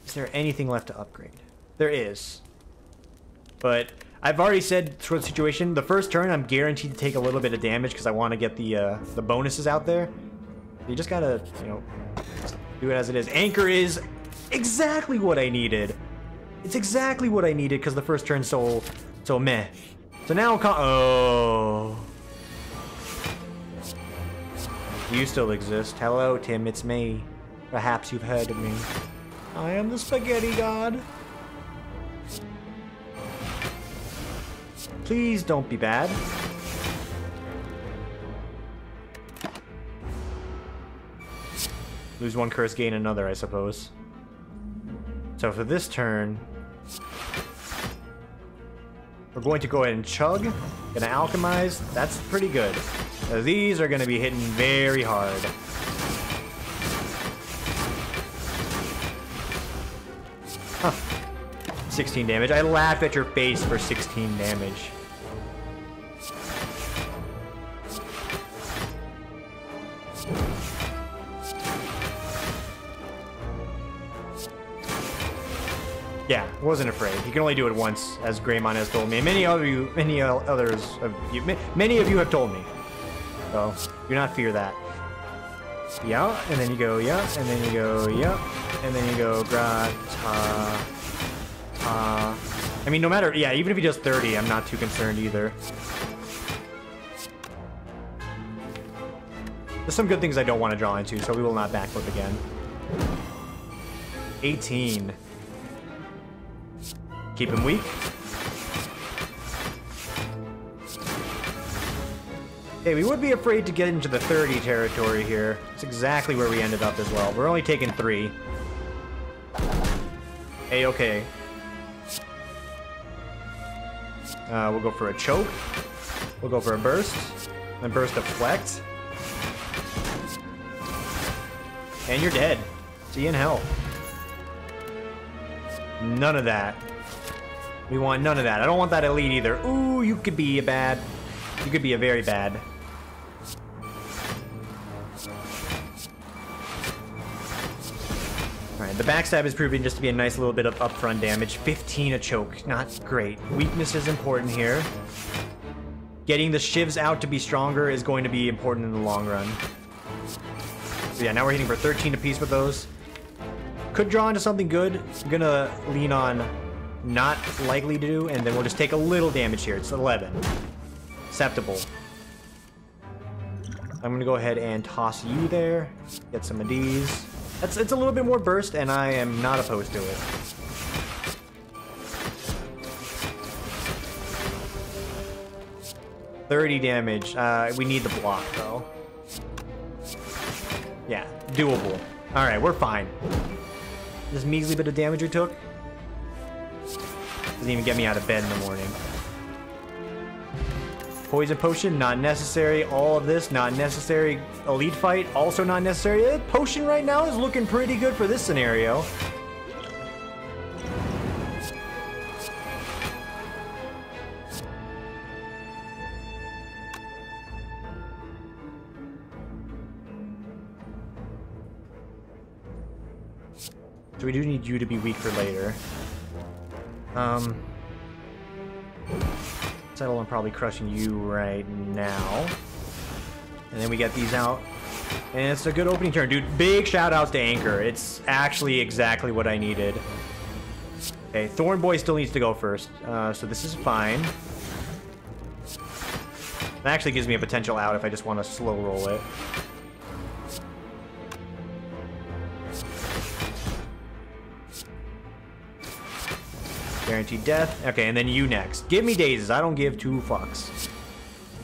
Is there anything left to upgrade? There is. But I've already said through the situation, the first turn I'm guaranteed to take a little bit of damage because I want to get the uh, the bonuses out there. You just gotta, you know, do it as it is. Anchor is exactly what I needed. It's exactly what I needed because the first turn's so, so meh. So now, oh. You still exist. Hello, Tim, it's me. Perhaps you've heard of me. I am the spaghetti god. Please don't be bad. Lose one curse, gain another, I suppose. So for this turn, we're going to go ahead and chug. Gonna alchemize. That's pretty good. Now these are gonna be hitting very hard. Huh. 16 damage. I laugh at your face for 16 damage. Wasn't afraid. You can only do it once, as Greymon has told me. And many other you, many others of you, many of you have told me. So do not fear that. Yeah, and then you go yeah, and then you go yeah, and then you go gra ta ta. I mean, no matter yeah, even if he does 30, I'm not too concerned either. There's some good things I don't want to draw into, so we will not backflip again. 18. Keep him weak. Hey, we would be afraid to get into the 30 territory here. It's exactly where we ended up as well. We're only taking three. Hey, okay. Uh, we'll go for a choke. We'll go for a burst. Then burst deflect. And you're dead. See you in hell. None of that. We want none of that. I don't want that elite either. Ooh, you could be a bad. You could be a very bad. Alright, the backstab is proving just to be a nice little bit of upfront damage. 15 a choke. Not great. Weakness is important here. Getting the shivs out to be stronger is going to be important in the long run. So yeah, now we're hitting for 13 apiece with those. Could draw into something good. I'm gonna lean on not likely to do, and then we'll just take a little damage here. It's 11. Acceptable. I'm gonna go ahead and toss you there. Get some of these. That's it's a little bit more burst, and I am not opposed to it. Thirty damage. Uh, we need the block though. Yeah, doable. All right, we're fine. This measly bit of damage we took doesn't even get me out of bed in the morning. Poison potion, not necessary. All of this, not necessary. Elite fight, also not necessary. Potion right now is looking pretty good for this scenario. So we do need you to be weak for later. Um, settle on probably crushing you right now. And then we get these out. And it's a good opening turn. Dude, big shout outs to Anchor. It's actually exactly what I needed. Okay, Thorn Boy still needs to go first. Uh, so this is fine. That actually gives me a potential out if I just want to slow roll it. Guaranteed death. Okay, and then you next. Give me dazes. I don't give two fucks.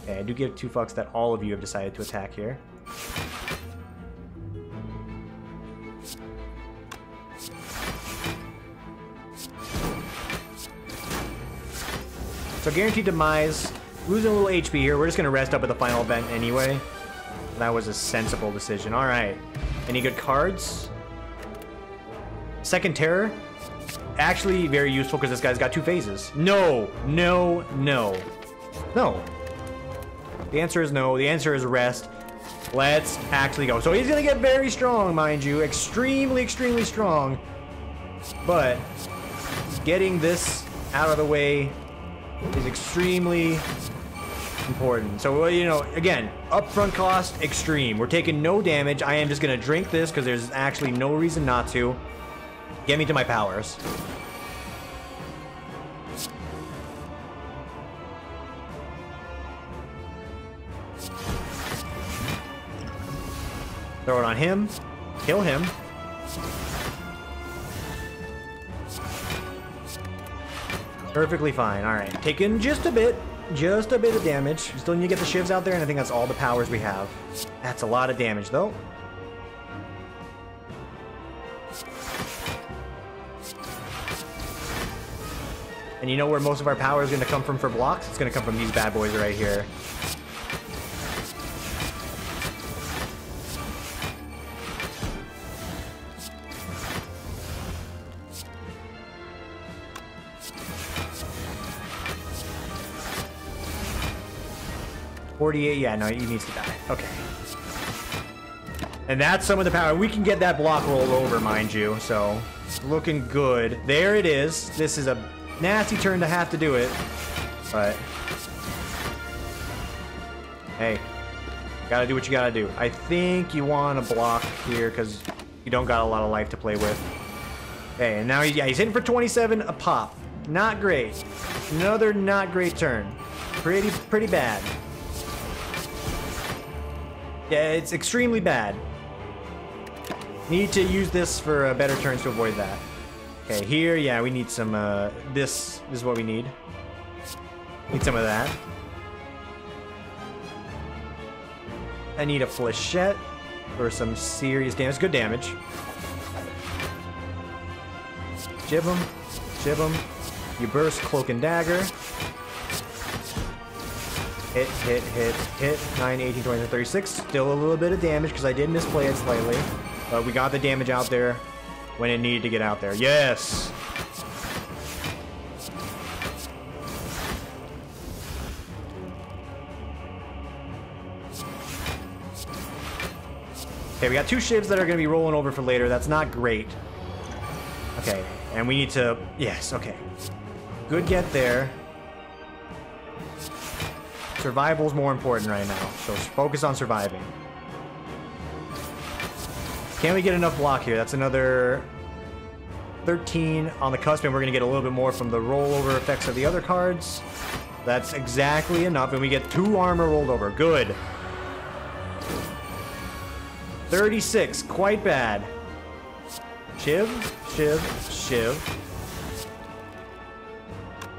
Okay, I do give two fucks that all of you have decided to attack here. So guaranteed demise. Losing a little HP here. We're just going to rest up at the final event anyway. That was a sensible decision. All right. Any good cards? Second Terror actually very useful because this guy's got two phases. No, no, no. No. The answer is no. The answer is rest. Let's actually go. So he's going to get very strong, mind you. Extremely, extremely strong. But getting this out of the way is extremely important. So, well, you know, again, upfront cost, extreme. We're taking no damage. I am just going to drink this because there's actually no reason not to. Get me to my powers. Throw it on him. Kill him. Perfectly fine. Alright. Taking just a bit. Just a bit of damage. Still need to get the shivs out there, and I think that's all the powers we have. That's a lot of damage, though. And you know where most of our power is going to come from for blocks? It's going to come from these bad boys right here. Forty-eight. Yeah, no, he needs to die. Okay. And that's some of the power. We can get that block rolled over, mind you. So, looking good. There it is. This is a nasty turn to have to do it, but hey, gotta do what you gotta do. I think you want to block here because you don't got a lot of life to play with. Hey, and now he, yeah, he's hitting for 27 a pop. Not great. Another not great turn. Pretty, pretty bad. Yeah, it's extremely bad. Need to use this for uh, better turns to avoid that. Okay, here, yeah, we need some, uh, this, is what we need. Need some of that. I need a flechette for some serious damage. Good damage. Jib him. Jib him. You burst Cloak and Dagger. Hit, hit, hit, hit. 9, 18, 20, 36. Still a little bit of damage because I did misplay it slightly. But we got the damage out there when it needed to get out there. Yes! Okay, we got two shivs that are going to be rolling over for later. That's not great. Okay, and we need to... Yes, okay. Good get there. Survival's more important right now, so focus on surviving. Can we get enough block here? That's another 13 on the cusp, and we're going to get a little bit more from the rollover effects of the other cards. That's exactly enough, and we get two armor rolled over. Good. 36, quite bad. Shiv, Shiv, Shiv.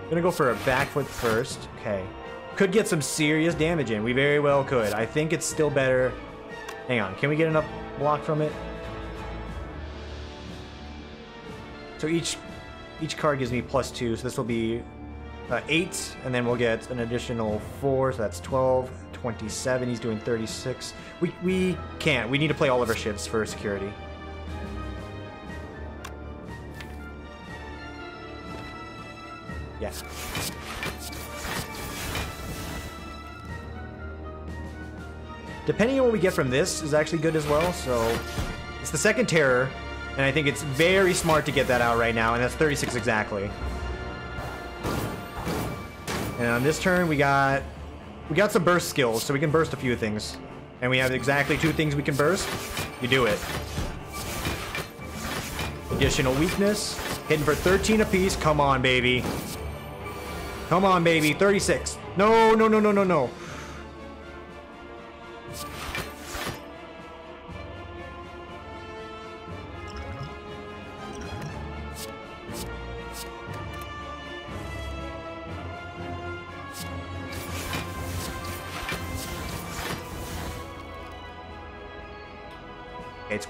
Gonna go for a back foot first. Okay. Could get some serious damage in. We very well could. I think it's still better. Hang on. Can we get enough block from it? So each each card gives me plus two. So this will be uh, eight, and then we'll get an additional four. So that's 12, 27. He's doing 36. We we can't. We need to play all of our shivs for security. Yeah. Depending on what we get from this is actually good as well, so... It's the second terror, and I think it's very smart to get that out right now, and that's 36 exactly. And on this turn, we got... We got some burst skills, so we can burst a few things. And we have exactly two things we can burst. You do it. Additional weakness. Hitting for 13 apiece. Come on, baby. Come on, baby. 36. No, no, no, no, no, no.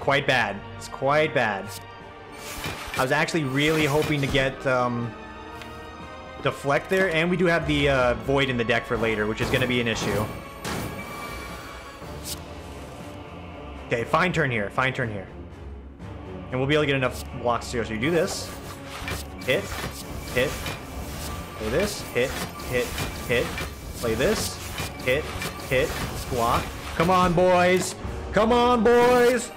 Quite bad. It's quite bad. I was actually really hoping to get um, deflect there, and we do have the uh, void in the deck for later, which is going to be an issue. Okay, fine turn here. Fine turn here. And we'll be able to get enough blocks here. So you do this. Hit. Hit. Play this. Hit. Hit. Hit. Play this. Hit. Hit. Block. Come on, boys. Come on, boys.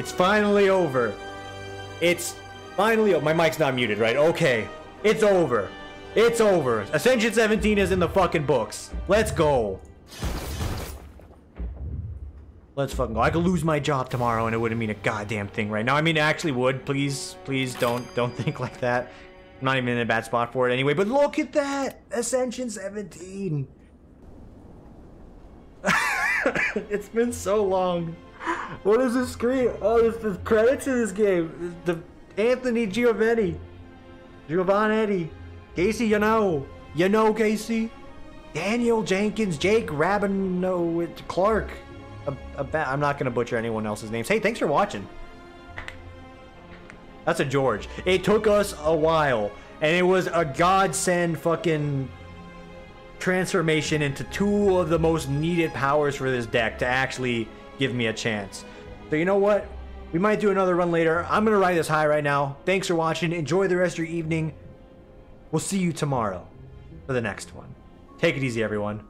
It's finally over. It's finally over. My mic's not muted, right? Okay. It's over. It's over. Ascension 17 is in the fucking books. Let's go. Let's fucking go. I could lose my job tomorrow and it wouldn't mean a goddamn thing right now. I mean, it actually would. Please, please don't don't think like that. I'm not even in a bad spot for it anyway. But look at that! Ascension 17. it's been so long. What is this screen? Oh, it's the credits of this game. The Anthony Giovanni. Giovanni. Casey, you know. You know, Casey. Daniel Jenkins, Jake Rabino, Clark. A, a I'm not going to butcher anyone else's names. Hey, thanks for watching. That's a George. It took us a while, and it was a godsend fucking transformation into two of the most needed powers for this deck to actually give me a chance. So you know what? We might do another run later. I'm going to ride this high right now. Thanks for watching. Enjoy the rest of your evening. We'll see you tomorrow for the next one. Take it easy, everyone.